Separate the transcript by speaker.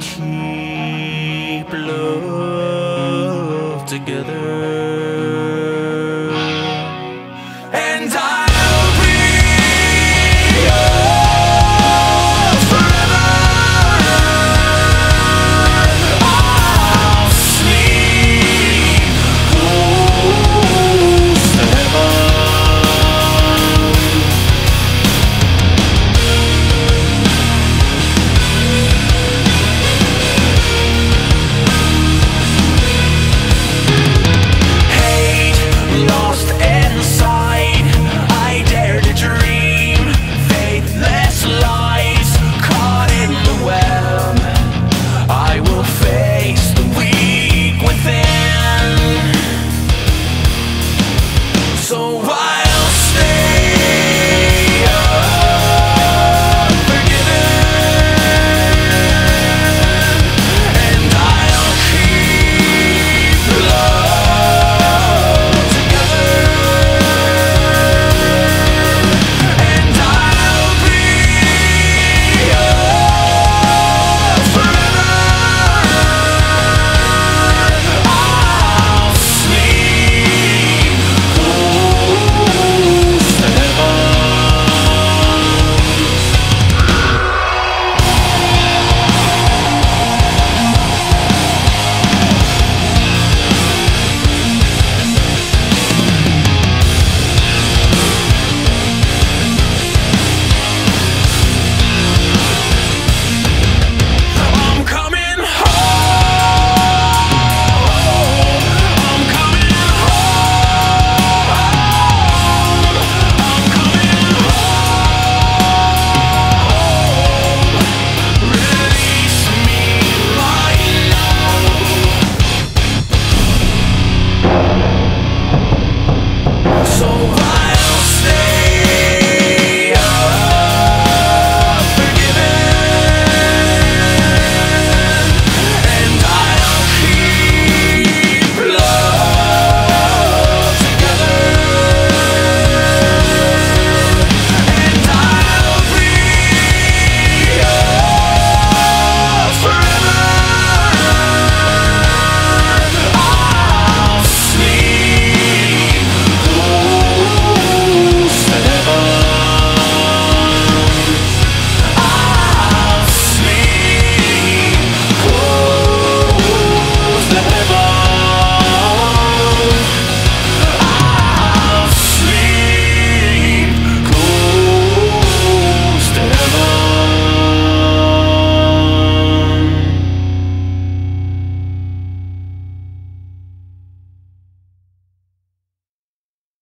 Speaker 1: keep love together. And I